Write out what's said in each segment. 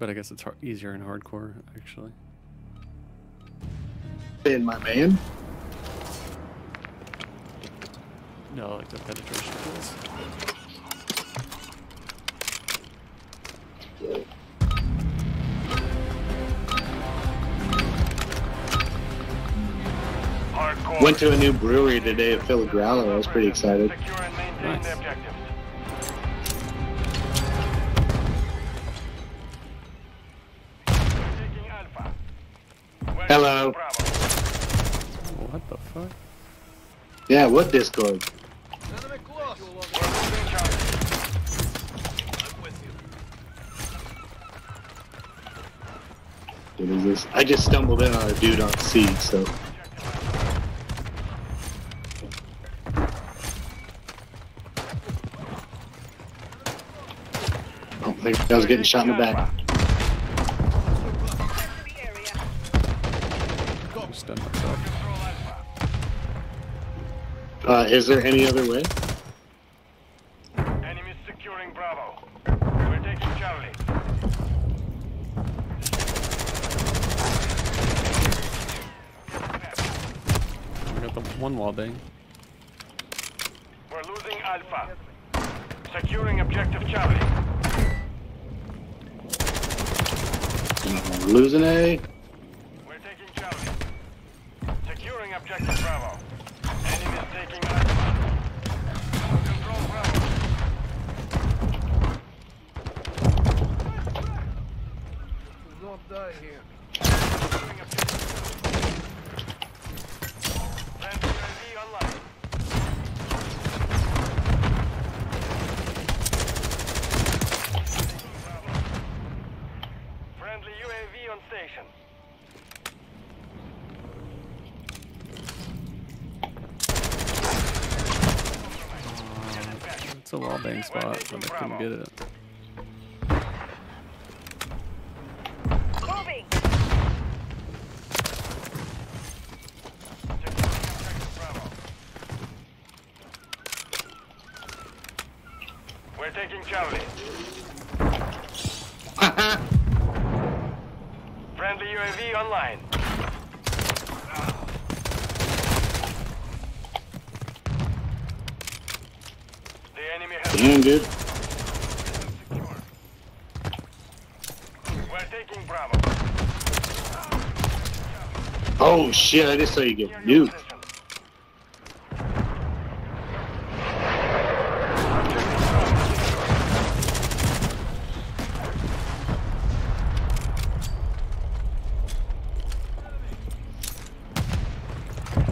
But I guess it's hard, easier in hardcore, actually. In my man. No, like the penetration kills. Hardcore. Went to a new brewery today at Philly Growler. I was pretty excited. Secure and maintain Nice. Hello. What the fuck? Yeah, what Discord? We're moving Charlie. What is this? I just stumbled in on a dude on C, so. Oh, I think I was getting shot in the back. Uh, is there any other way? Enemies securing Bravo. We're taking Charlie. I got the one wall bang. We're losing Alpha. Securing objective Charlie. Uh, losing A. We're taking Charlie. Securing objective Bravo. Control Bravo. Securing objective. Friendly UAV online. Bravo. Friendly UAV on station. It's a wall bang spot, but I couldn't get it. We're taking Charlie. Friendly UAV online. The enemy has Damn, Bravo. Oh shit, I just saw you get nuked.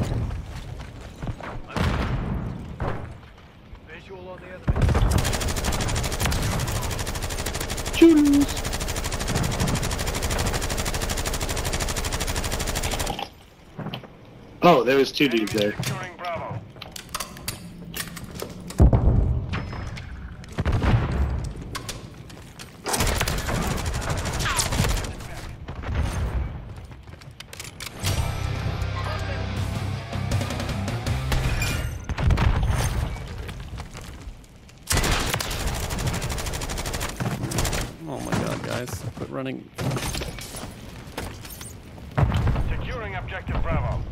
position. Visual on the enemy. Choose. Oh, there was two dudes there. Oh my god, guys. Quit running. Securing objective Bravo.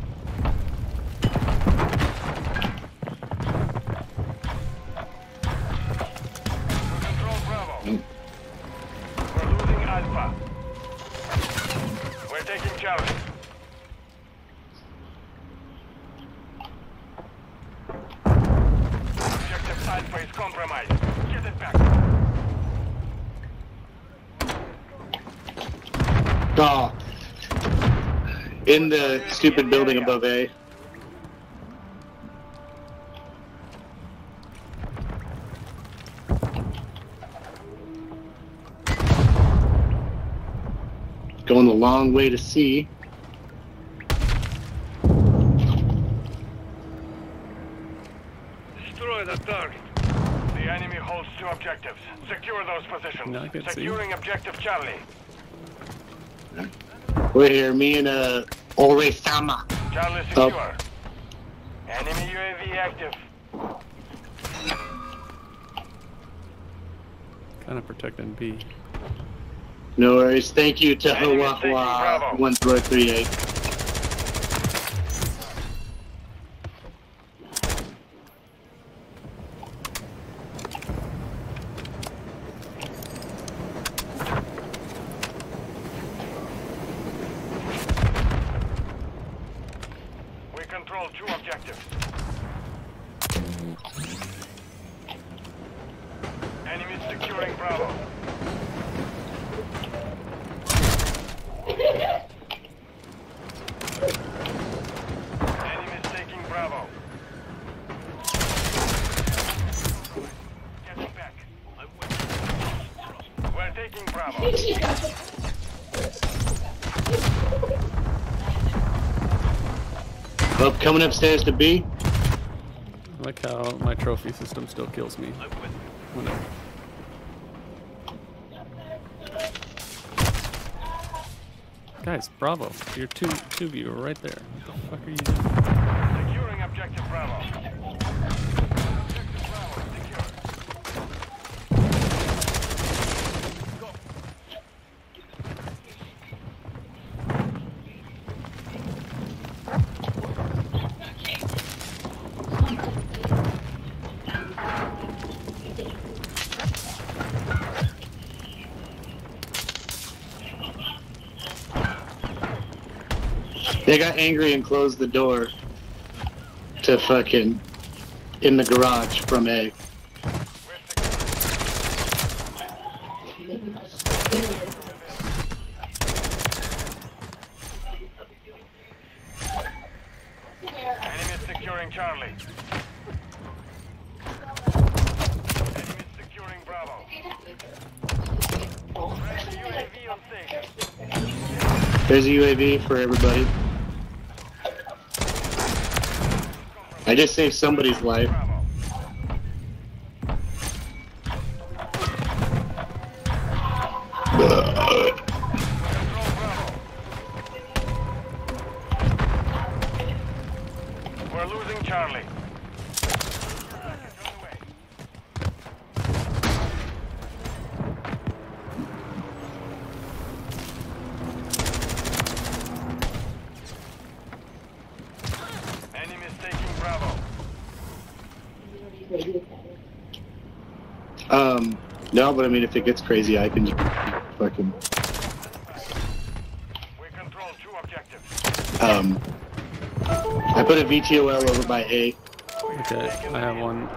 Compromised. Get it back. Oh. In the stupid building above A. Going the long way to C. Destroy the target. Enemy holds two objectives. Secure those positions. No, Securing see. objective Charlie. We're here, me and uh, Ore Sama. Charlie oh. secure. Enemy UAV active. Kind of protecting B. No worries. Thank you to Hawawa 1338. Control two objectives. Enemies securing Bravo. Bravo. Getting back. We're taking Bravo. Oh, coming upstairs to B. I like how my trophy system still kills me. Whenever. Guys, bravo. You're two two of you are right there. What the fuck are you doing? Securing objective Bravo. They got angry and closed the door to fucking in the garage from A. Enemy is securing Charlie. Enemy is securing Bravo. Friendly UAV on station. There's a UAV for everybody. I just saved somebody's life. We're losing Charlie. On the way. Enemy is taking Bravo. Um, no, but I mean, if it gets crazy, I can just fucking, We control two objectives. um, I put a VTOL over by A. Okay, I have one.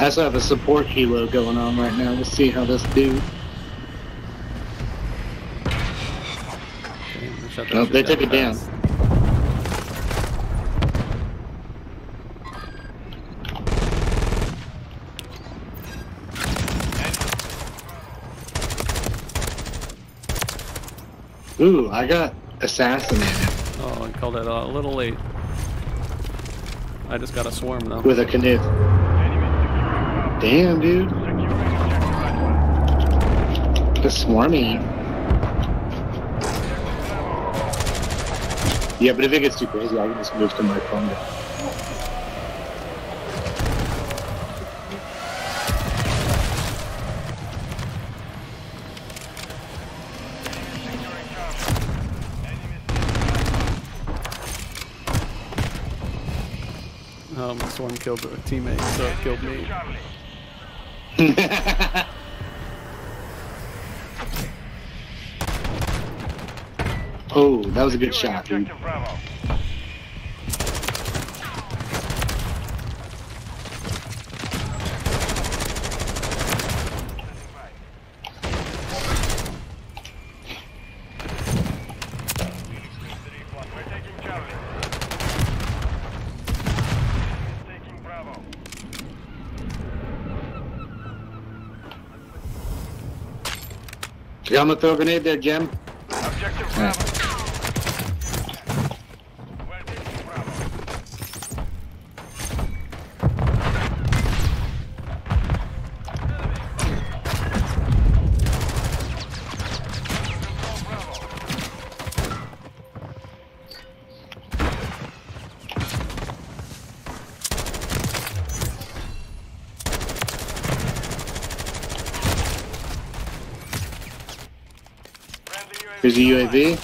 I also have a support kilo going on right now. Let's see how this do. Okay, I shut that Oh, they took it down. Ooh, I got assassinated Oh, I called it a little late. I just got a swarm though. with a canoe. Damn, dude. The swarmy. Yeah, but if it gets too crazy, I can just move to my phone. Enemy Um, swarm killed a teammate, so it killed me. Oh, that was a good shot, dude. I'm gonna throw a grenade there, Jim. Objective Bravo. There's a UAV.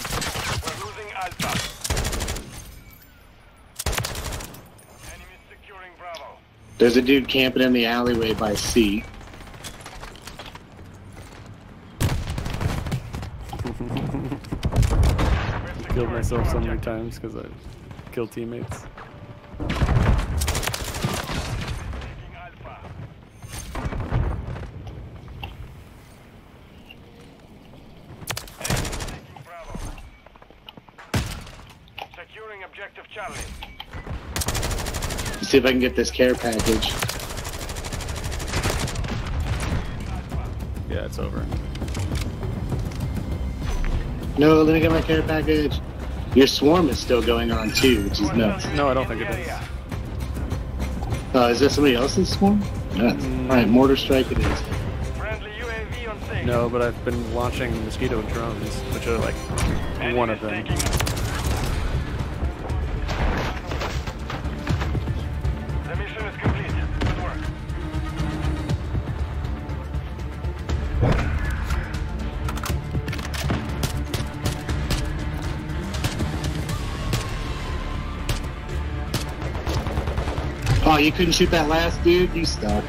There's a dude camping in the alleyway by C. Killed myself so many times because I killed teammates. Taking Alpha. Enemy taking Bravo. Securing objective Charlie. See if I can get this care package. Yeah, it's over. No, let me get my care package. Your swarm is still going on too, which is nuts. No, I don't think it is. Uh, is that somebody else's swarm? Nuts. Mm. All right, mortar strike it is. Friendly UAV on station. No, but I've been watching mosquito drones, which are like one of them. Oh, you couldn't shoot that last dude? You stuck.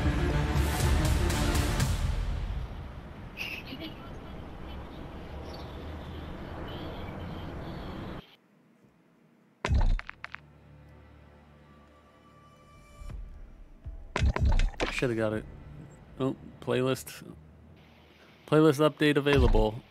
Should have got it. Oh, playlist. Playlist update available.